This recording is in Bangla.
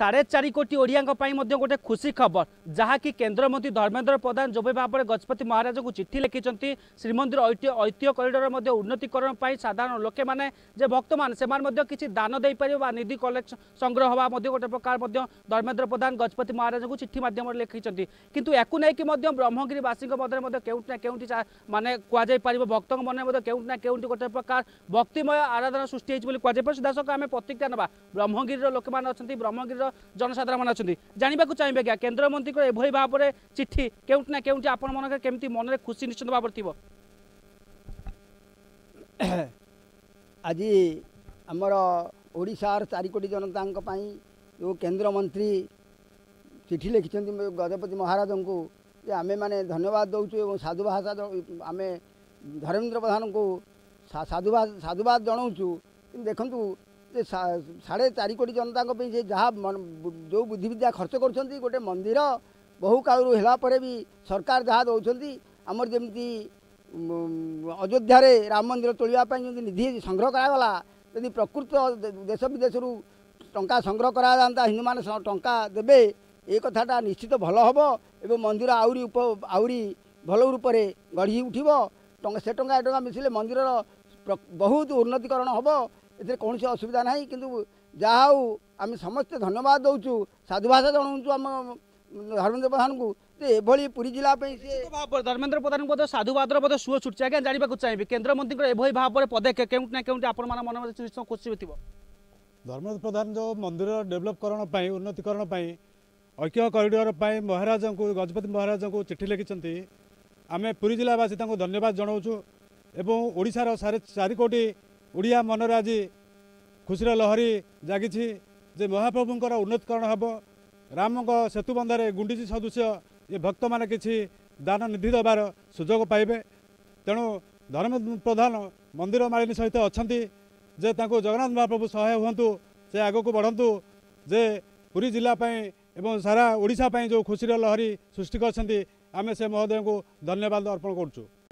সাড়ে চারি কোটি ওড়িয়া পাই গোটে খুশি খবর যা কি কেন্দ্রমন্ত্রী ধর্মেন্দ্র প্রধান জবাই ভাবে গজপতি মহারাজকে চিঠি লিখিছেন শ্রীমন্দির ঐতিহ্য করিডর মধ্যে উন্নতিকরণ সাধারণ লোকে মানে যে ভক্ত মানে সে কিছু দান দিয়ে বা নিধি কলেকশন সংগ্রহ হওয়া গোটে প্রকার ধর্মেন্দ্র প্রধান গজপতি মহারাজকে চিঠি মাধ্যমে লিখিছেন কিন্তু একু নেই মধ্যে ব্রহ্মগিরিবাসী মধ্যে মধ্যে কেউটি না কেউটি মানে কুযাই পার ভক্ত মনে মধ্যে কেউটি না কেউটি গোটে প্রকার ভক্তিময় আরাধনা সৃষ্টি হয়েছে বলে কুযাই পারে সুদাশক আমি প্রতিক্রিয়া নেওয়া ব্রহ্মগিরির লোক মানে অনেক ব্রহ্মগিরির জনসাধারণ অনেক জাঁয়া চাহিবে আজ্ঞা কেন্দ্রমন্ত্রী এভাবে ভাবে চিঠি কেউটি না কেউটি আপনার কেমি মনে খুশি নিশ্চিত ভাবে থাকবে আজ আমার ওড়শার চারিকোটি জনতা যে কেন্দ্রমন্ত্রী চিঠি লিখিছেন গজপতি মহারাজঙ্কু যে আমি মানে ধন্যবাদ দৌছু এবং সাধু ভাষা আমি ধর্মেন্দ্র প্রধানঙ্কু সাধুবাদ সাধুবাদ জনাওছু কিন্তু দেখুন ସାଢ଼େ ଚାରି କୋଟି ଜନତାଙ୍କ ପାଇଁ ସେ ଯାହା ଯେଉଁ ବୁଦ୍ଧିବିଦ୍ୟା ଖର୍ଚ୍ଚ କରୁଛନ୍ତି ଗୋଟେ ମନ୍ଦିର ବହୁ କାଳରୁ ହେଲା ପରେ ବି ସରକାର ଯାହା ଦେଉଛନ୍ତି ଆମର ଯେମିତି ଅଯୋଧ୍ୟାରେ ରାମ ମନ୍ଦିର ତୋଳିବା ପାଇଁ ଯେମିତି ନିଧି ସଂଗ୍ରହ କରାଗଲା ଯଦି ପ୍ରକୃତ ଦେଶ ବିଦେଶରୁ ଟଙ୍କା ସଂଗ୍ରହ କରାଯାଆନ୍ତା ହିନ୍ଦୁମାନେ ଟଙ୍କା ଦେବେ ଏ କଥାଟା ନିଶ୍ଚିତ ଭଲ ହେବ ଏବଂ ମନ୍ଦିର ଆହୁରି ଉପ ଆହୁରି ଭଲ ରୂପରେ ଗଢ଼ି ଉଠିବ ସେ ଟଙ୍କା ଏ ଟଙ୍କା ମିଶିଲେ ମନ୍ଦିରର ବହୁତ ଉନ୍ନତିକରଣ ହେବ एउन असुविधा नै कि जहाँ हौ आमे समे धन्यवाद दौछु साधुवाद जनाउँछु आम धर्मेन्द्र प्रधान पुरी धर्मेन्द्र प्रधान साधुवाद र सु छुट्टी आज जानेको चाहिँ केन्द्रमन्त्रीको एभयो भावर पदक्षेप के आप्सँग खुसी थियो धर्मेन्द्र प्रधान जो मन्दिर डेभलपकोणपै उन्नतिकरण ऐक्योडर महाराज को गजपति महाराज महाराजाको चिठी लेखिन्छ अनि पुरी जवासी धन्यवाद जनाउछु एडे चारिक ଓଡ଼ିଆ ମନରେ ଆଜି ଖୁସିର ଲହରୀ ଜାଗିଛି ଯେ ମହାପ୍ରଭୁଙ୍କର ଉନ୍ନତକରଣ ହେବ ରାମଙ୍କ ସେତୁବନ୍ଧରେ ଗୁଣ୍ଡିଚି ସଦୃଶ ଏ ଭକ୍ତମାନେ କିଛି ଦାନ ନିଧି ଦେବାର ସୁଯୋଗ ପାଇବେ ତେଣୁ ଧର୍ମ ପ୍ରଧାନ ମନ୍ଦିର ମାଳିନୀ ସହିତ ଅଛନ୍ତି ଯେ ତାଙ୍କୁ ଜଗନ୍ନାଥ ମହାପ୍ରଭୁ ସହାୟ ହୁଅନ୍ତୁ ସେ ଆଗକୁ ବଢ଼ନ୍ତୁ ଯେ ପୁରୀ ଜିଲ୍ଲା ପାଇଁ ଏବଂ ସାରା ଓଡ଼ିଶା ପାଇଁ ଯେଉଁ ଖୁସିର ଲହରୀ ସୃଷ୍ଟି କରିଛନ୍ତି ଆମେ ସେ ମହୋଦୟଙ୍କୁ ଧନ୍ୟବାଦ ଅର୍ପଣ କରୁଛୁ